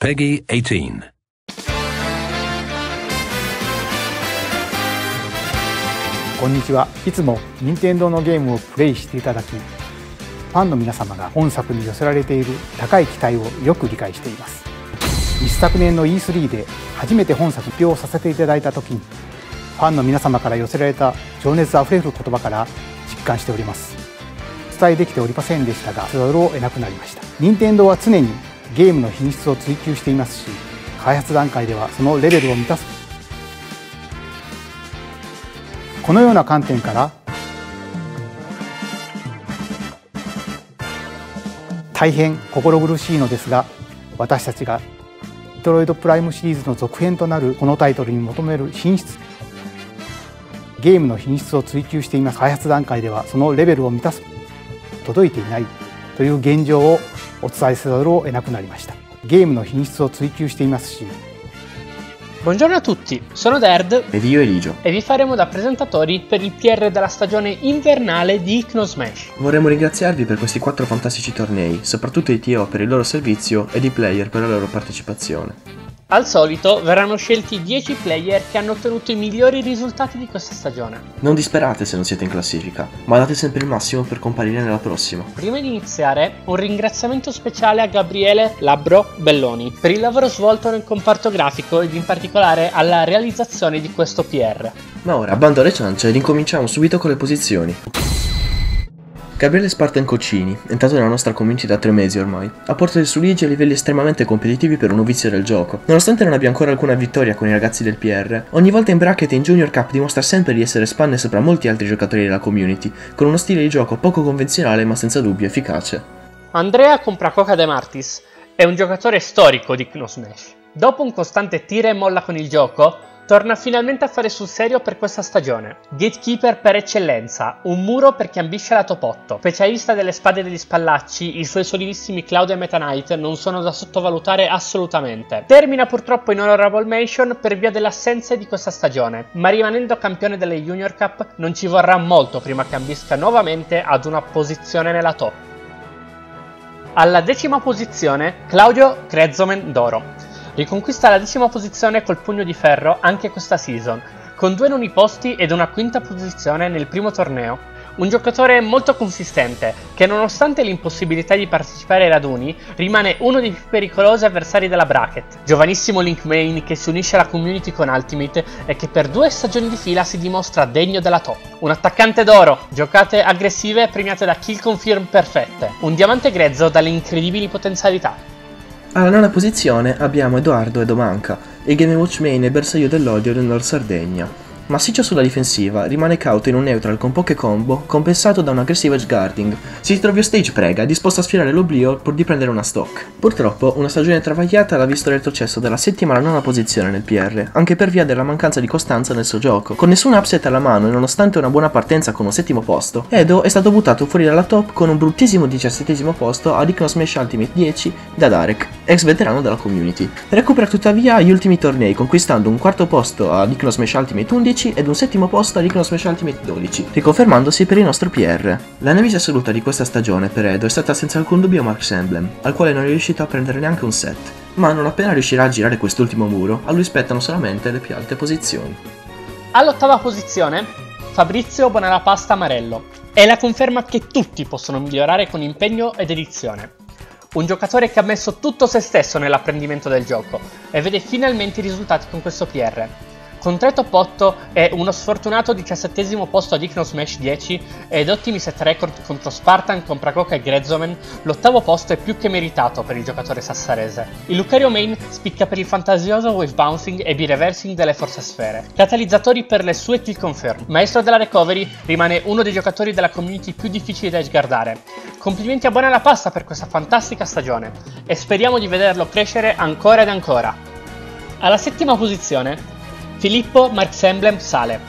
Peggy 18. こんにちはいつも任天堂のゲームをプレイしていただきファンの皆様が本作に寄せられている高い期待をよく理解しています。一昨年の E3 で初めて本作発表させていただいた時にファンの皆様から寄せられた情熱あふれる言葉から実感しております。伝えできておりませんでしたがそれを得なくなりました。任天堂は常にゲームの品質を追求していますし開発段階ではそのレベルを満たす。このような観点から大変心苦しいのですが私たちが「メトロイドプライム」シリーズの続編となるこのタイトルに求める品質ゲームの品質を追求しています開発段階ではそのレベルを満たす。届いていないという現状をお伝えせざるを得なくなりましたゲームの品質を追求していますし Buongiorno a tutti, sono Derd Ed io Eligio. e vi faremo da presentatori per il PR della stagione invernale di Icno Smash. Vorremmo ringraziarvi per questi quattro fantastici tornei, soprattutto i TO per il loro servizio ed i player per la loro partecipazione. Al solito verranno scelti 10 player che hanno ottenuto i migliori risultati di questa stagione. Non disperate se non siete in classifica, ma date sempre il massimo per comparire nella prossima. Prima di iniziare, un ringraziamento speciale a Gabriele Labbro Belloni per il lavoro svolto nel comparto grafico ed in particolare alla realizzazione di questo PR. Ma ora, bando alle ciance ed incominciamo subito con le posizioni. Gabriele Spartan Coccini, entrato nella nostra community da tre mesi ormai, ha portato su Luigi a livelli estremamente competitivi per un novizio del gioco. Nonostante non abbia ancora alcuna vittoria con i ragazzi del PR, ogni volta in bracket e in Junior Cup dimostra sempre di essere spanne sopra molti altri giocatori della community, con uno stile di gioco poco convenzionale ma senza dubbio efficace. Andrea Compracoca De Martis è un giocatore storico di Kno Smash. Dopo un costante tira e molla con il gioco, torna finalmente a fare sul serio per questa stagione. Gatekeeper per eccellenza, un muro per chi ambisce la top 8. Specialista delle spade degli spallacci, i suoi solidissimi Cloud e Meta Knight non sono da sottovalutare assolutamente. Termina purtroppo in Honorable Mention per via delle assenze di questa stagione, ma rimanendo campione delle Junior Cup non ci vorrà molto prima che ambisca nuovamente ad una posizione nella top. Alla decima posizione Claudio Krezzomen d'Oro. Riconquista la decima posizione col pugno di ferro anche questa season, con due noni posti ed una quinta posizione nel primo torneo. Un giocatore molto consistente, che nonostante l'impossibilità di partecipare ai raduni, rimane uno dei più pericolosi avversari della bracket. Giovanissimo Link Main che si unisce alla community con Ultimate e che per due stagioni di fila si dimostra degno della top. Un attaccante d'oro, giocate aggressive premiate da kill confirm perfette. Un diamante grezzo dalle incredibili potenzialità. Alla nona posizione abbiamo Edoardo Edomanca, il Game Watch main e bersaglio dell'odio del Nord Sardegna. Massiccio sulla difensiva, rimane cauto in un neutral con poche combo, compensato da un aggressivo edge guarding. Si ritrova stage prega, disposto a sfilare l'oblio pur di prendere una stock. Purtroppo, una stagione travagliata l'ha visto retrocesso dalla settima alla nona posizione nel PR, anche per via della mancanza di costanza nel suo gioco. Con nessun upset alla mano e nonostante una buona partenza con un settimo posto, Edo è stato buttato fuori dalla top con un bruttissimo diciassettesimo posto ad Icno Smash Ultimate 10 da Darek, ex veterano della community. Recupera tuttavia gli ultimi tornei, conquistando un quarto posto ad Icno Smash Ultimate 11 ed un settimo posto a Icno Smash Ultimate 12, riconfermandosi per il nostro PR. La nemica assoluta di questa stagione per Edo è stata senza alcun dubbio Mark Emblem, al quale non è riuscito a prendere neanche un set. Ma non appena riuscirà a girare quest'ultimo muro, a lui spettano solamente le più alte posizioni. All'ottava posizione, Fabrizio Bonalapasta Amarello. È la conferma che tutti possono migliorare con impegno ed edizione. Un giocatore che ha messo tutto se stesso nell'apprendimento del gioco e vede finalmente i risultati con questo PR. Con 3 top 8 e uno sfortunato 17 posto ad Icno Smash 10 ed ottimi set record contro Spartan, Compracoca e Grezzomen, l'ottavo posto è più che meritato per il giocatore sassarese. Il Lucario Main spicca per il fantasioso wave bouncing e b-reversing delle forze sfere, catalizzatori per le sue kill confirm. Maestro della recovery rimane uno dei giocatori della community più difficili da edgeguardare. Complimenti a buona la pasta per questa fantastica stagione e speriamo di vederlo crescere ancora ed ancora. Alla settima posizione Filippo Marx Emblem sale.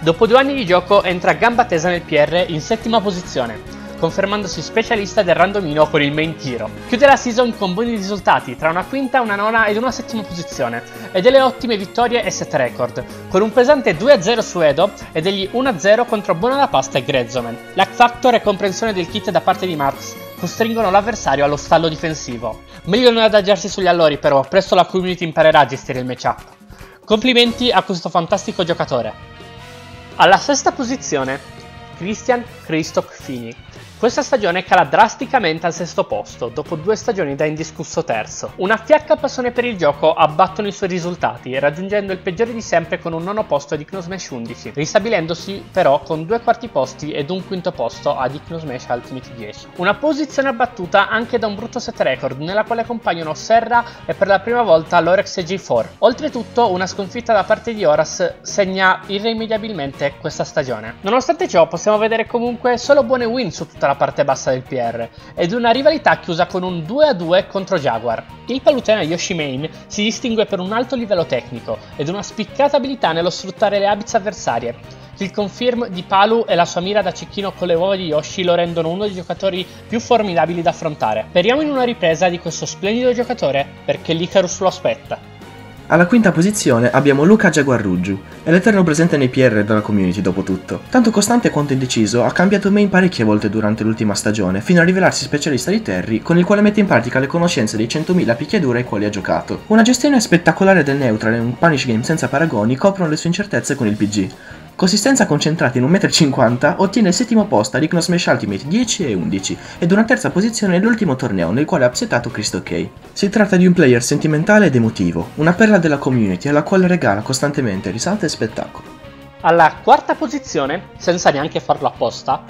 Dopo due anni di gioco entra a gamba tesa nel PR in settima posizione, confermandosi specialista del randomino con il main tiro. Chiude la season con buoni risultati, tra una quinta, una nona ed una settima posizione, e delle ottime vittorie e set record, con un pesante 2-0 su Edo e degli 1-0 contro Buona la Pasta e Grezzomen. L'Hack Factor e comprensione del kit da parte di Marx costringono l'avversario allo stallo difensivo. Meglio non adagiarsi sugli allori però, presto la community imparerà a gestire il matchup. Complimenti a questo fantastico giocatore. Alla sesta posizione, Christian Christoph Fini. Questa stagione cala drasticamente al sesto posto, dopo due stagioni da indiscusso terzo. Una fiacca passione per il gioco abbattono i suoi risultati, raggiungendo il peggiore di sempre con un nono posto di Smash 11, ristabilendosi però con due quarti posti ed un quinto posto ad Smash Ultimate 10. Una posizione abbattuta anche da un brutto set record, nella quale accompagnano Serra e per la prima volta Lorex e G4. Oltretutto, una sconfitta da parte di Horace segna irrimediabilmente questa stagione. Nonostante ciò, possiamo vedere comunque solo buone win su tutta la la parte bassa del PR ed una rivalità chiusa con un 2-2 contro Jaguar. Il palutena Yoshimane si distingue per un alto livello tecnico ed una spiccata abilità nello sfruttare le abits avversarie. Il confirm di Palu e la sua mira da cecchino con le uova di Yoshi lo rendono uno dei giocatori più formidabili da affrontare. Speriamo in una ripresa di questo splendido giocatore perché l'Icarus lo aspetta. Alla quinta posizione abbiamo Luca Jaguarruggiu, è l'eterno presente nei PR della community dopo tutto. Tanto costante quanto indeciso, ha cambiato main parecchie volte durante l'ultima stagione, fino a rivelarsi specialista di Terry, con il quale mette in pratica le conoscenze dei 100.000 picchiadure ai quali ha giocato. Una gestione spettacolare del neutral e un punish game senza paragoni coprono le sue incertezze con il PG. Consistenza concentrata in 1,50 m, ottiene il settimo posto a Smash Ultimate 10 e 11 ed una terza posizione nell'ultimo torneo nel quale ha upsetato Cristo K. Si tratta di un player sentimentale ed emotivo, una perla della community alla quale regala costantemente risate e spettacolo. Alla quarta posizione, senza neanche farlo apposta,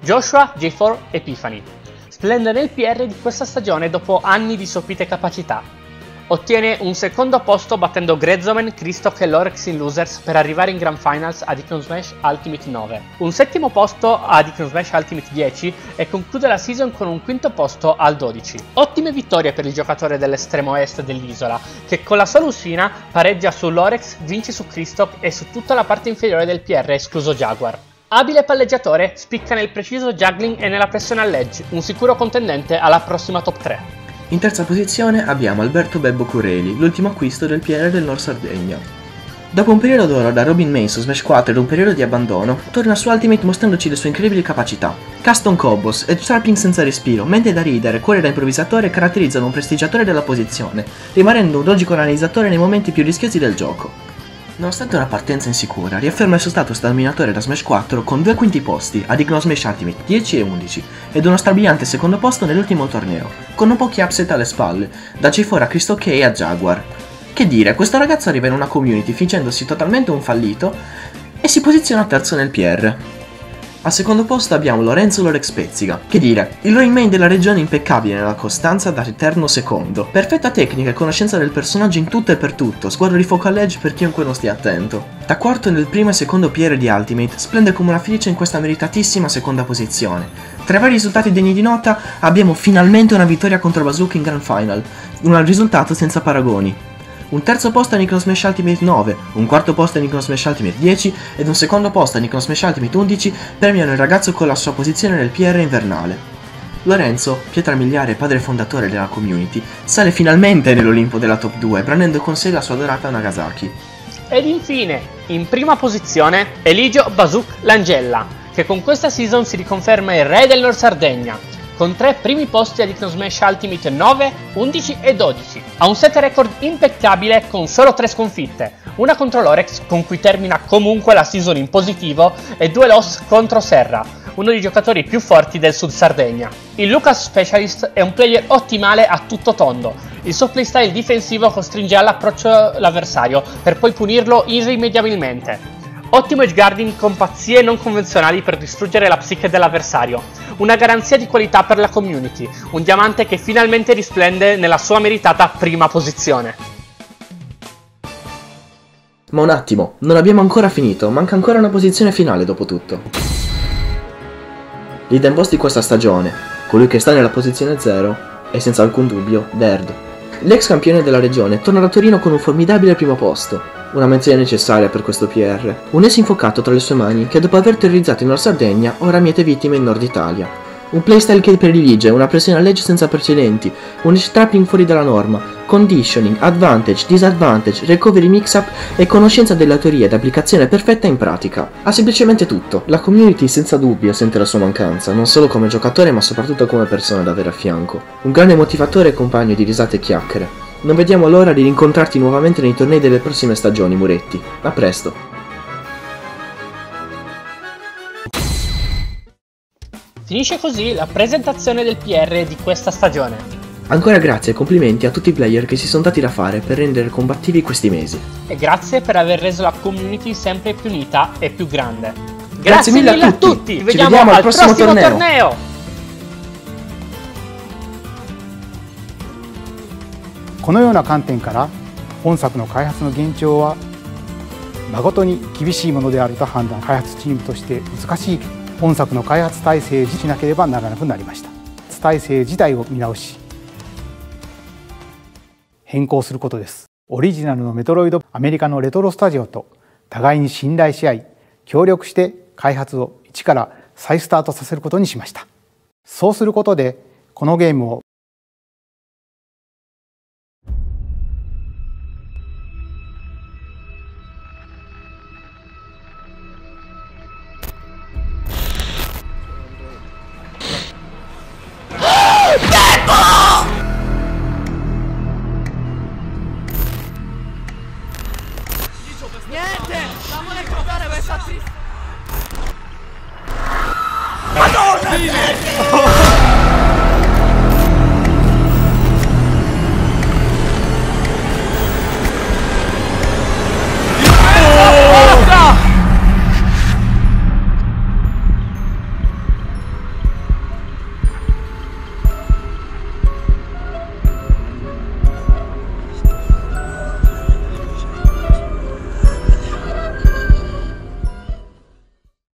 Joshua J4 Epiphany. Splende nel PR di questa stagione dopo anni di sopite capacità, Ottiene un secondo posto battendo Grezomen, Christoph e Lorex in Losers per arrivare in Grand Finals ad Icon Smash Ultimate 9. Un settimo posto ad Icon Smash Ultimate 10 e conclude la season con un quinto posto al 12. Ottime vittorie per il giocatore dell'estremo est dell'isola, che con la sua lucina pareggia su Lorex, vince su Christoph e su tutta la parte inferiore del PR escluso Jaguar. Abile palleggiatore, spicca nel preciso juggling e nella pressione all'edge, un sicuro contendente alla prossima top 3. In terza posizione abbiamo Alberto Bebbo Cureli, l'ultimo acquisto del PR del Nord Sardegna. Dopo un periodo d'oro da Robin su Smash 4 ed un periodo di abbandono, torna su Ultimate mostrandoci le sue incredibili capacità. Custom combos, edge trapping senza respiro, mente da ridere, cuore da improvvisatore caratterizzano un prestigiatore della posizione, rimanendo un logico analizzatore nei momenti più rischiosi del gioco. Nonostante una partenza insicura, riafferma il suo status da dominatore da Smash 4 con due quinti posti ad Igno Smash Ultimate 10 e 11 ed uno strabiliante secondo posto nell'ultimo torneo, con pochi upset alle spalle, da G4 a Cristo K e a Jaguar. Che dire, questo ragazzo arriva in una community fingendosi totalmente un fallito e si posiziona terzo nel PR. Al secondo posto abbiamo Lorenzo Lorex Pezziga. Che dire, il running main della regione impeccabile nella costanza da eterno secondo. Perfetta tecnica e conoscenza del personaggio in tutto e per tutto, squadro di fuoco all'edge per chiunque non stia attento. Da quarto nel primo e secondo PR di Ultimate, splende come una felice in questa meritatissima seconda posizione. Tra i vari risultati degni di nota abbiamo finalmente una vittoria contro Bazooka in Grand Final, un risultato senza paragoni un terzo posto a Nikon Smash Ultimate 9, un quarto posto a Nikon Smash Ultimate 10 ed un secondo posto a Nikon Smash Ultimate 11 premiano il ragazzo con la sua posizione nel PR invernale. Lorenzo, pietra miliare e padre fondatore della community, sale finalmente nell'Olimpo della top 2, prendendo con sé la sua dorata Nagasaki. Ed infine, in prima posizione, Eligio Bazuk Langella, che con questa season si riconferma il re del Nord Sardegna, con tre primi posti a Dicton Smash Ultimate 9, 11 e 12. Ha un set record impeccabile con solo tre sconfitte, una contro l'Orex con cui termina comunque la season in positivo e due loss contro Serra, uno dei giocatori più forti del Sud Sardegna. Il Lucas Specialist è un player ottimale a tutto tondo. Il suo playstyle difensivo costringe all'approccio l'avversario per poi punirlo irrimediabilmente. Ottimo edge guarding con pazzie non convenzionali per distruggere la psiche dell'avversario. Una garanzia di qualità per la community. Un diamante che finalmente risplende nella sua meritata prima posizione. Ma un attimo, non abbiamo ancora finito, manca ancora una posizione finale dopo tutto. Lead boss di questa stagione, colui che sta nella posizione 0, è senza alcun dubbio Derd. L'ex campione della regione torna da Torino con un formidabile primo posto, una menzione necessaria per questo PR. Un ex infuocato tra le sue mani che dopo aver terrorizzato in Nord Sardegna ora miete vittime in Nord Italia. Un playstyle che predilige, una pressione a legge senza precedenti, un trapping fuori dalla norma, conditioning, advantage, disadvantage, recovery mix-up e conoscenza della teoria ed applicazione perfetta in pratica. Ha semplicemente tutto. La community senza dubbio sente la sua mancanza, non solo come giocatore ma soprattutto come persona da avere a fianco. Un grande motivatore e compagno di risate e chiacchiere. Non vediamo l'ora di rincontrarti nuovamente nei tornei delle prossime stagioni, Muretti. A presto. Finisce così la presentazione del PR di questa stagione. Ancora grazie e complimenti a tutti i player che si sono dati da fare per rendere combattivi questi mesi. E grazie per aver reso la community sempre più unita e più grande. Grazie, grazie mille, a tutti! tutti. Ci, Ci vediamo, vediamo al prossimo, prossimo torneo. torneo. このような観点から本作の開発の現状は誠に厳しいものであると判断開発チームとして難しい本作の開発体制をしなければならなくなりました。体制自体を見直し変更することです。オリジナルのメトロイドアメリカのレトロスタジオと互いに信頼し合い協力して開発を一から再スタートさせることにしました。そうすることでこのゲームを